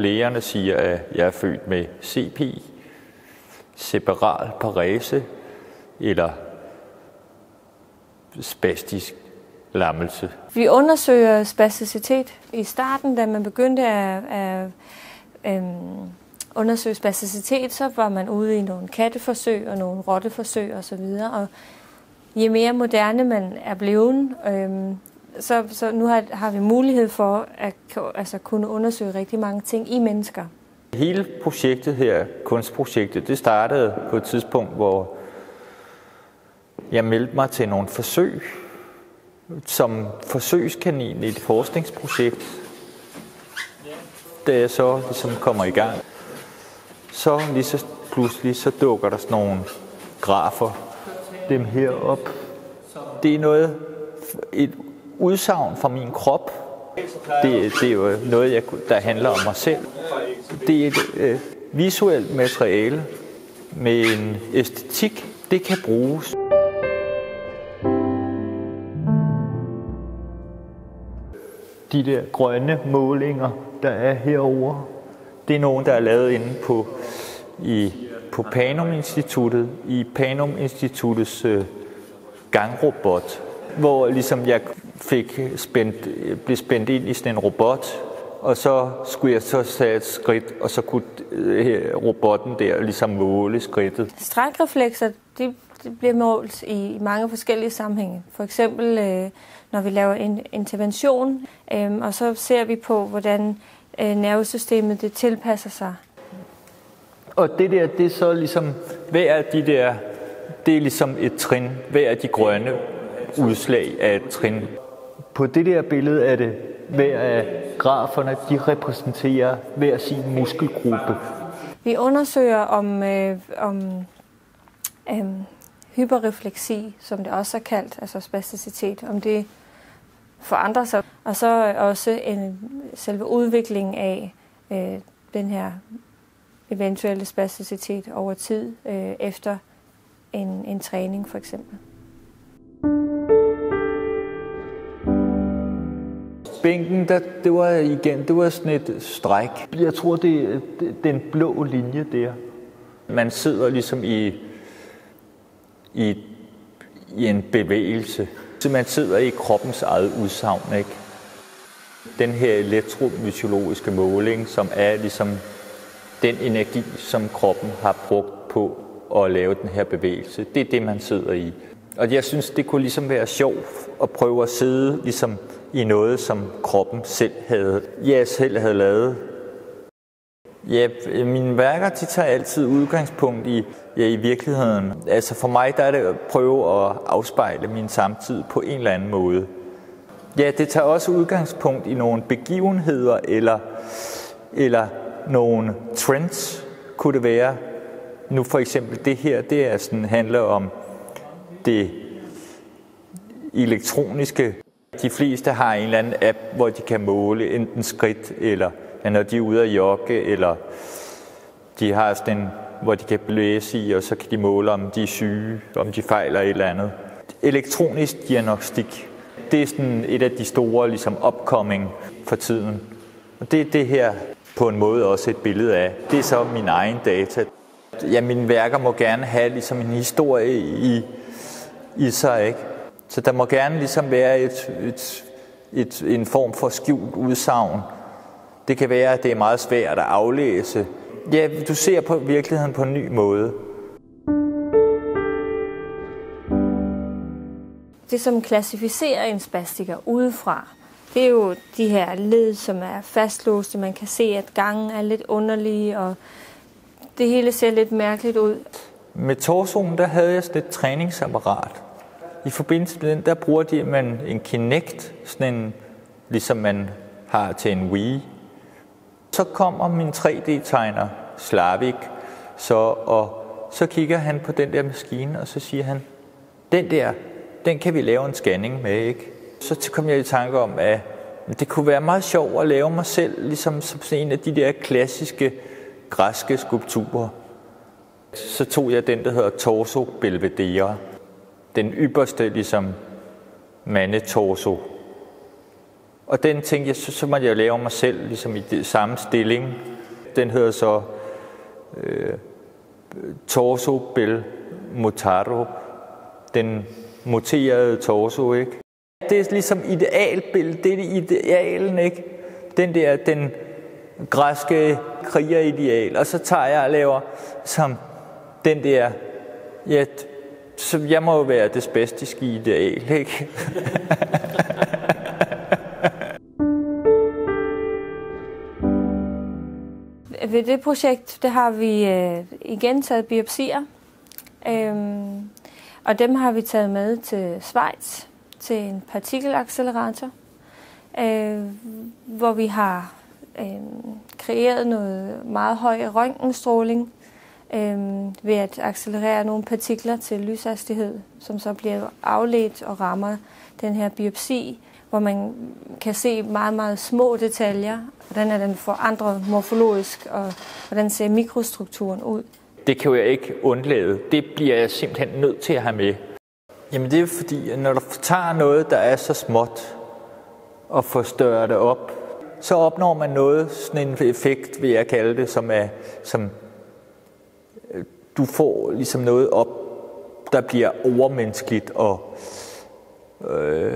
lægerne siger, at jeg er født med CP, separal parese eller spastisk lammelse. Vi undersøger spasticitet. I starten, da man begyndte at, at øhm, undersøge spasticitet, så var man ude i nogle katteforsøg og nogle rotteforsøg osv. Og, og jo mere moderne man er blevet, øhm, så, så nu har, har vi mulighed for at altså, kunne undersøge rigtig mange ting i mennesker. Hele projektet her, kunstprojektet, det startede på et tidspunkt, hvor jeg meldte mig til nogle forsøg som forsøgskanin i et forskningsprojekt. Da jeg så ligesom kommer i gang, så lige så pludselig så dukker der sådan nogle grafer, dem her op. Det er noget, et udsagn fra min krop. Det, det er jo noget, jeg, der handler om mig selv. Det er et øh, visuelt materiale med en æstetik, det kan bruges. De der grønne målinger, der er herover, det er nogen, der er lavet inde på, i, på Panum Instituttet, i Panum Instituttets øh, gangrobot, hvor ligesom jeg fik spændt, blev spændt ind i sådan en robot, og så skulle jeg så tage et skridt, og så kunne øh, robotten der ligesom måle skridtet. Strækreflekser, de, de bliver målt i mange forskellige sammenhænge. For eksempel, øh, når vi laver en intervention, øh, og så ser vi på, hvordan øh, nervesystemet det tilpasser sig. Og det der, det er så ligesom, hver af de der, det er ligesom et trin, hver af de grønne udslag af et trin. På det der billede er det hver af graferne, de repræsenterer hver sin muskelgruppe. Vi undersøger om, øh, om øh, hyperrefleksi, som det også er kaldt, altså spasticitet, om det forandrer sig. Og så også en, selve udviklingen af øh, den her eventuelle spasticitet over tid øh, efter en, en træning for eksempel. Bænken, der, det var igen, det var sådan et stræk. Jeg tror, det er den blå linje der. Man sidder ligesom i, i, i en bevægelse. Så man sidder i kroppens eget udsagn, ikke? Den her elektromysiologiske måling, som er ligesom den energi, som kroppen har brugt på at lave den her bevægelse, det er det, man sidder i. Og jeg synes, det kunne ligesom være sjovt at prøve at sidde ligesom i noget, som kroppen selv havde, ja, selv havde lavet. Ja, mine værker de tager altid udgangspunkt i, ja, i virkeligheden. Altså for mig der er det at prøve at afspejle min samtid på en eller anden måde. Ja, det tager også udgangspunkt i nogle begivenheder eller, eller nogle trends, kunne det være. Nu for eksempel det her, det er sådan, handler om det elektroniske. De fleste har en eller anden app, hvor de kan måle enten skridt, eller når de er ude at jogge, eller de har sådan en, hvor de kan blæse i, og så kan de måle, om de er syge, om de fejler et eller andet. Elektronisk diagnostik, det er sådan et af de store ligesom, upcoming for tiden. Og det er det her på en måde også et billede af. Det er så min egen data. Ja, mine værker må gerne have ligesom en historie i, i sig, ikke? Så der må gerne ligesom være et, et, et, en form for skjult udsagn. Det kan være, at det er meget svært at aflæse. Ja, du ser på virkeligheden på en ny måde. Det, som klassificerer en spastiker udefra, det er jo de her led, som er fastlåste. Man kan se, at gangen er lidt underlige, og det hele ser lidt mærkeligt ud. Med torsoen, der havde jeg sådan et træningsapparat. I forbindelse med den, der bruger de man en Kinect, sådan en, ligesom man har til en Wii. Så kommer min 3D-tegner, Slavik, så, og så kigger han på den der maskine, og så siger han, den der, den kan vi lave en scanning med, ikke? Så kom jeg i tanke om, at det kunne være meget sjovt at lave mig selv, ligesom som en af de der klassiske græske skulpturer. Så tog jeg den, der hedder Torso Belvedere. Den ypperste, ligesom mandetorso. Og den tænkte jeg, så, så måtte jeg lave mig selv, ligesom i det samme stilling. Den hedder så øh, Torso Bel Motaro. Den muterede torso, ikke? Det er ligesom idealbillede, det er det idealen, ikke? Den der, den græske krigerideal. Og så tager jeg og laver som den der, ja, så jeg må jo være det spastiske ideal, ikke? Ved det projekt, det har vi øh, igen taget biopsier, øhm, og dem har vi taget med til Schweiz, til en partikelaccelerator, øh, hvor vi har øh, kreeret noget meget høj røntgenstråling øh, ved at accelerere nogle partikler til lyshastighed, som så bliver afledt og rammer den her biopsi, hvor man kan se meget, meget små detaljer, hvordan er den forandret morfologisk, og hvordan ser mikrostrukturen ud. Det kan jeg ikke undlade. Det bliver jeg simpelthen nødt til at have med. Jamen det er fordi, at når du tager noget, der er så småt, og forstørrer det op, så opnår man noget, sådan en effekt, vil jeg kalde det, som er, som du får ligesom noget op, der bliver overmenneskeligt og øh,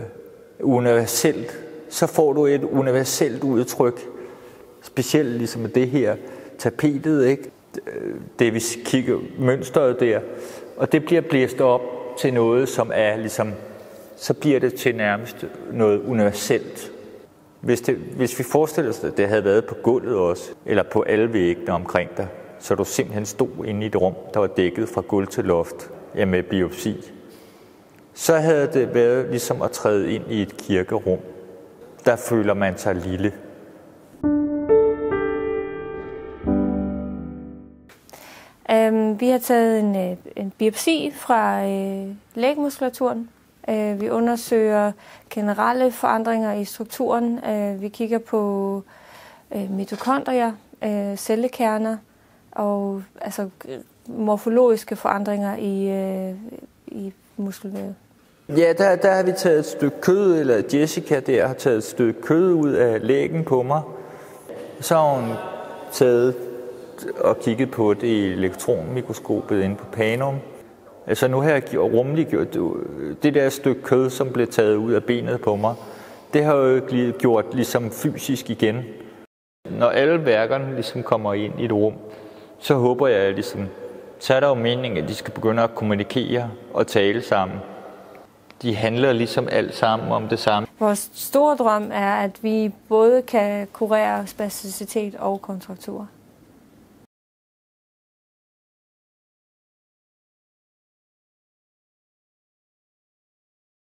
universelt. Så får du et universelt udtryk, specielt ligesom det her tapetet, ikke? Øh, det vi kigger mønstret der, og det bliver blæst op til noget, som er ligesom, så bliver det til nærmest noget universelt. Hvis, det, hvis vi forestiller os, at det havde været på gulvet også, eller på alle væggene omkring dig, så du simpelthen stod inde i et rum, der var dækket fra gulv til loft ja, med biopsi, så havde det været ligesom at træde ind i et kirkerum. Der føler man sig lille. Um, vi har taget en, øh, en biopsi fra øh, lægmuskulaturen. Uh, øh, vi undersøger generelle forandringer i strukturen. Uh, vi kigger på uh, mitokondrier, uh, cellekerner og altså morfologiske forandringer i, øh, i muskelvævet. Ja, der, der har vi taget et stykke kød, eller Jessica der har taget et stykke kød ud af lægen på mig. Så har hun taget og kigget på det i elektronmikroskopet inde på Panum. Altså nu har jeg rummeligt gjort det der stykke kød, som blev taget ud af benet på mig, det har jo gjort ligesom fysisk igen. Når alle værkerne ligesom kommer ind i et rum, så håber jeg ligesom, så er der jo meningen, at de skal begynde at kommunikere og tale sammen. De handler ligesom alt sammen om det samme. Vores store drøm er, at vi både kan kurere spasticitet og kontraktur.